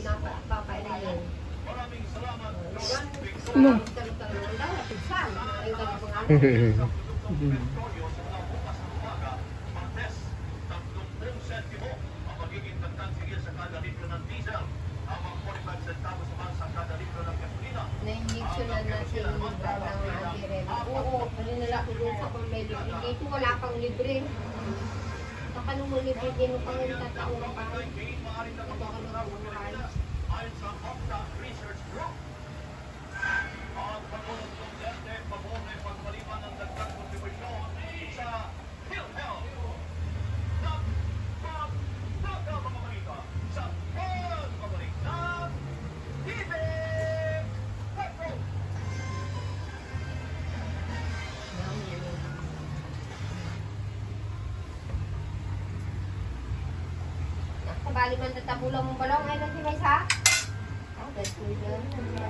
pinapapapay na yun. Ano? Na-injectionan na si Libra ng anti-red. Oo, nila ko dun sa kung may libre. Dito wala pang libre. Saka nung libre, din mo pang tataon pa. Ito ka nung Kabali man tatabulang mong balong. Ay, nang si Maysa? Ah, that's good.